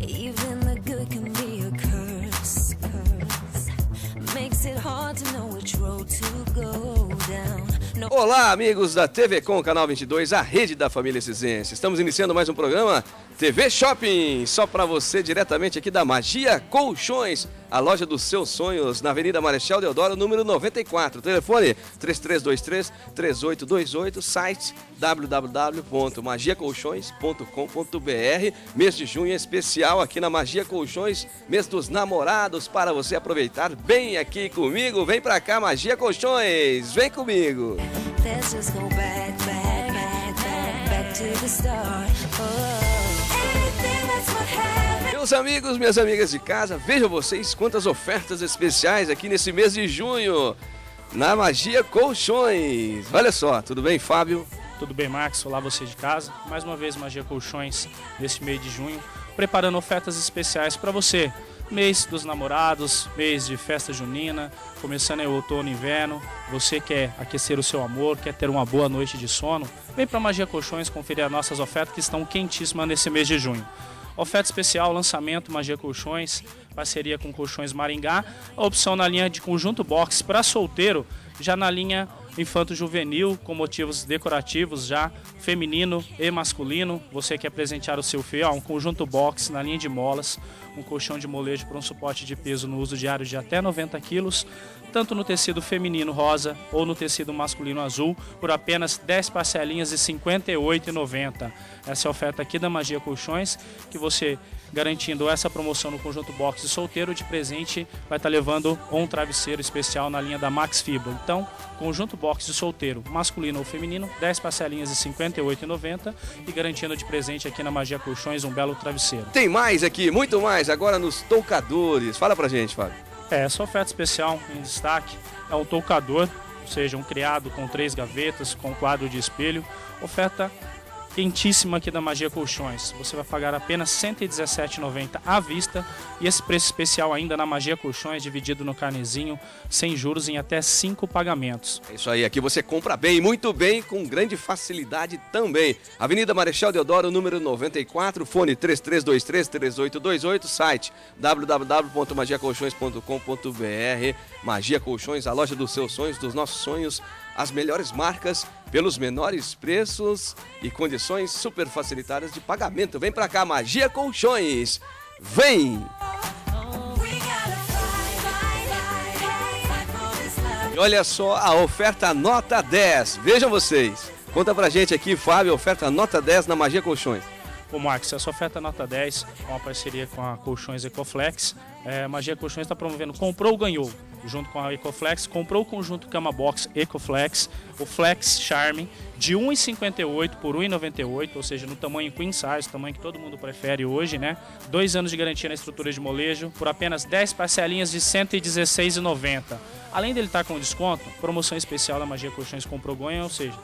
Even the good can be a curse. Curse makes it hard to know which road to go down. Olá, amigos da TV Com, canal 22, a rede da família Cisense. Estamos iniciando mais um programa TV Shopping, só para você diretamente aqui da Magia Colchões, a loja dos seus sonhos, na Avenida Marechal Deodoro, número 94. Telefone 3323-3828, site www.magiacolchões.com.br. Mês de junho especial aqui na Magia Colchões, mês dos namorados, para você aproveitar bem aqui comigo. Vem pra cá, Magia Colchões, vem comigo. let's just go back, back, back, back, back to the start. Oh, Meus amigos, minhas amigas de casa, vejam vocês quantas ofertas especiais aqui nesse mês de junho na Magia Colchões. Olha só, tudo bem, Fábio? Tudo bem, Max? Olá, você de casa. Mais uma vez, Magia Colchões, neste mês de junho, preparando ofertas especiais para você. Mês dos namorados, mês de festa junina, começando aí o outono e inverno. Você quer aquecer o seu amor, quer ter uma boa noite de sono? Vem para Magia Colchões conferir as nossas ofertas que estão quentíssimas nesse mês de junho. Oferta especial, lançamento Magia Colchões, parceria com Colchões Maringá. A opção na linha de conjunto box para solteiro, já na linha infanto juvenil, com motivos decorativos já, feminino e masculino. Você quer presentear o seu filho, ó, um conjunto box na linha de molas, um colchão de molejo para um suporte de peso no uso diário de até 90 quilos, tanto no tecido feminino rosa ou no tecido masculino azul, por apenas 10 parcelinhas de R$ 58,90. Essa é a oferta aqui da Magia Colchões, que você garantindo essa promoção no conjunto box de solteiro de presente vai estar levando um travesseiro especial na linha da Max Fibra. Então, conjunto box de solteiro, masculino ou feminino, 10 parcelinhas de R$ 58,90 e garantindo de presente aqui na Magia Colchões um belo travesseiro. Tem mais aqui, muito mais, agora nos toucadores. Fala pra gente, Fábio. É, essa oferta especial em destaque é um toucador, ou seja, um criado com três gavetas, com quadro de espelho. Oferta quentíssima aqui da Magia Colchões. Você vai pagar apenas R$ 117,90 à vista e esse preço especial ainda na Magia Colchões, dividido no carnezinho, sem juros em até cinco pagamentos. É isso aí, aqui você compra bem, muito bem, com grande facilidade também. Avenida Marechal Deodoro, número 94, fone 3323-3828, site www.magiacolchões.com.br. Magia Colchões, a loja dos seus sonhos, dos nossos sonhos, as melhores marcas, pelos menores preços e condições super facilitadas de pagamento. Vem pra cá, Magia Colchões. Vem! E olha só a oferta nota 10. Vejam vocês. Conta pra gente aqui, Fábio, oferta nota 10 na Magia Colchões. Ô Max, essa oferta nota 10 é uma parceria com a Colchões Ecoflex. É, Magia Colchões está promovendo Comprou, Ganhou, junto com a Ecoflex. Comprou o conjunto Cama Box Ecoflex, o Flex Charme, de 1,58 por 1,98, ou seja, no tamanho queen size, tamanho que todo mundo prefere hoje, né? Dois anos de garantia na estrutura de molejo, por apenas 10 parcelinhas de R$ 116,90. Além dele estar com desconto, promoção especial da Magia Colchões Comprou, Ganhou, ou seja,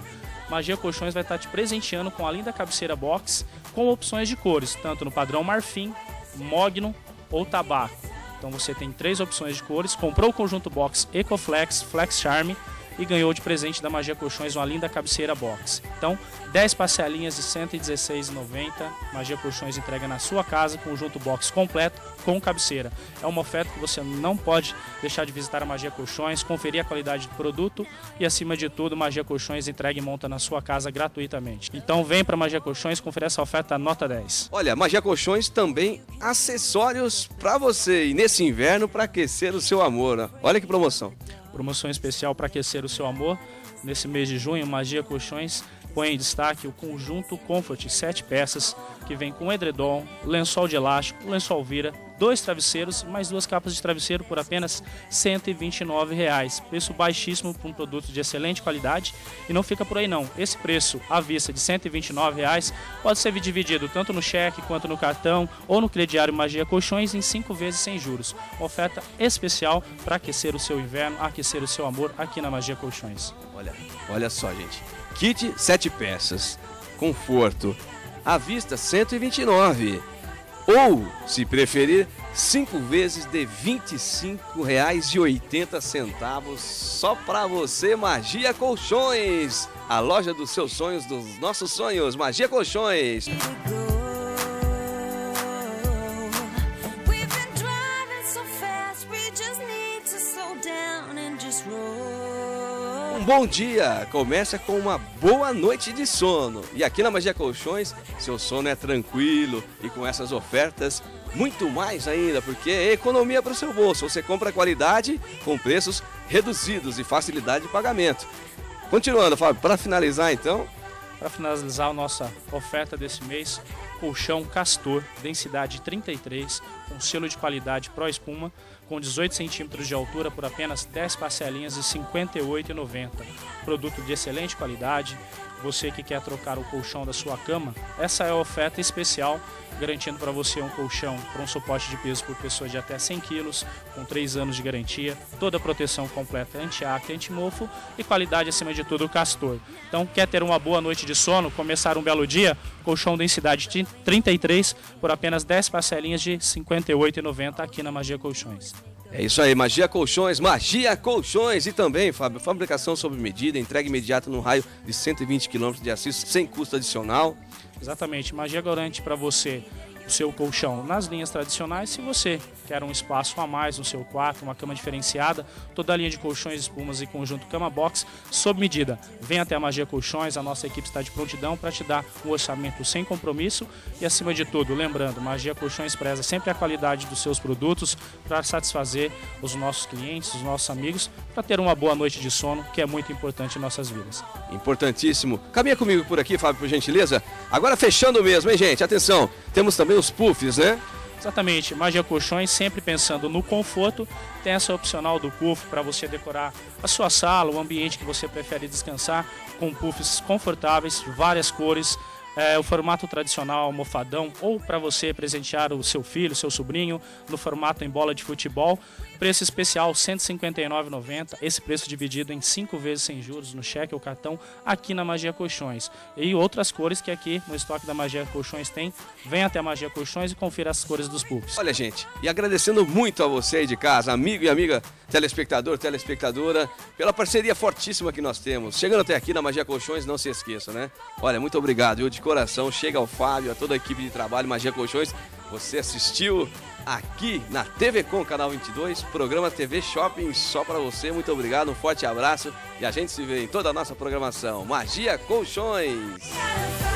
Magia Colchões vai estar te presenteando com a linda cabeceira box com opções de cores, tanto no padrão marfim, mogno ou tabaco. Então você tem três opções de cores, comprou o conjunto box Ecoflex, Flex Charme e ganhou de presente da Magia Colchões uma linda cabeceira box. Então, 10 parcelinhas de R$ 116,90. Magia Colchões entrega na sua casa, conjunto box completo com cabeceira. É uma oferta que você não pode deixar de visitar a Magia Colchões, conferir a qualidade do produto e, acima de tudo, Magia Colchões entrega e monta na sua casa gratuitamente. Então, vem para Magia Colchões conferir essa oferta nota 10. Olha, Magia Colchões também acessórios pra você e nesse inverno pra aquecer o seu amor. né? Olha que promoção. Promoção especial para aquecer o seu amor. Nesse mês de junho, Magia Colchões põe em destaque o conjunto Comfort 7 peças, que vem com edredom, lençol de elástico, lençol vira, dois travesseiros e mais duas capas de travesseiro por apenas 129 reais. Preço baixíssimo para um produto de excelente qualidade e não fica por aí não. Esse preço à vista de 129 reais pode ser dividido tanto no cheque quanto no cartão ou no crediário Magia Colchões em cinco vezes sem juros. Oferta especial para aquecer o seu inverno, aquecer o seu amor aqui na Magia Colchões. Olha, olha só, gente. Kit 7 peças. Conforto. À vista 129. Ou, se preferir, 5 vezes de R$ 25,80 só para você, Magia Colchões. A loja dos seus sonhos, dos nossos sonhos, Magia Colchões. Bom dia começa com uma boa noite de sono. E aqui na Magia Colchões, seu sono é tranquilo e com essas ofertas, muito mais ainda, porque é economia para o seu bolso. Você compra qualidade com preços reduzidos e facilidade de pagamento. Continuando, Fábio, para finalizar então, Para finalizar a nossa oferta desse mês, colchão Castor, densidade 33, com selo de qualidade Pro Espuma, com 18 centímetros de altura por apenas 10 parcelinhas de R$ 58,90. Produto de excelente qualidade. Você que quer trocar o colchão da sua cama, essa é a oferta especial, garantindo para você um colchão com um suporte de peso por pessoa de até 100 quilos, com 3 anos de garantia, toda a proteção completa anti-acre, anti-mofo e qualidade acima de tudo Castor. Então, quer ter uma boa noite de sono, começar um belo dia? Colchão densidade 33 por apenas 10 parcelinhas de R$ 58,90 aqui na Magia Colchões. É isso aí, Magia Colchões, Magia Colchões. E também, Fábio, fabricação sob medida, entrega imediata no raio de 120 km de Assis, sem custo adicional. Exatamente, Magia garante para você seu colchão nas linhas tradicionais. Se você quer um espaço a mais no seu quarto, uma cama diferenciada, toda a linha de colchões, espumas e conjunto cama box sob medida. Vem até a Magia Colchões, a nossa equipe está de prontidão para te dar um orçamento sem compromisso e acima de tudo, lembrando, Magia Colchões preza sempre a qualidade dos seus produtos para satisfazer os nossos clientes, os nossos amigos, para ter uma boa noite de sono, que é muito importante em nossas vidas. Importantíssimo. Caminha comigo por aqui, Fábio, por gentileza. Agora fechando mesmo, hein, gente? Atenção, temos também os puffs, né? Exatamente, Magia Colchões, sempre pensando no conforto, tem essa opcional do puff para você decorar a sua sala, o ambiente que você prefere descansar, com puffs confortáveis, várias cores, é, o formato tradicional almofadão, ou para você presentear o seu filho, seu sobrinho, no formato em bola de futebol. Preço especial R$ 159,90. Esse preço dividido em 5 vezes sem juros no cheque ou cartão aqui na Magia Colchões. E outras cores que aqui no estoque da Magia Colchões tem. Vem até a Magia Colchões e confira as cores dos puffs. Olha, gente, e agradecendo muito a você aí de casa, amigo e amiga, telespectador, telespectadora, pela parceria fortíssima que nós temos. Chegando até aqui na Magia Colchões, não se esqueça, né? Olha, muito obrigado, eu de coração. Chega ao Fábio, a toda a equipe de trabalho Magia Colchões. Você assistiu aqui na TV Com, canal 22, programa TV Shopping só para você. Muito obrigado, um forte abraço e a gente se vê em toda a nossa programação. Magia Colchões.